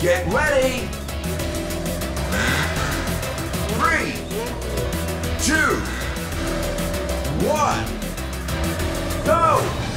Get ready. Three, two, one, go!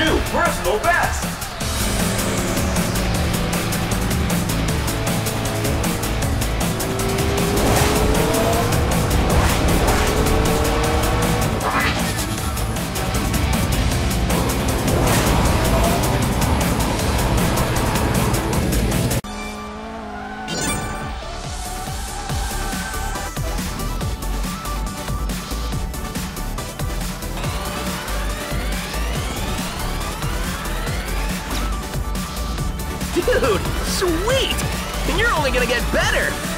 new personal best. Dude, sweet! And you're only gonna get better!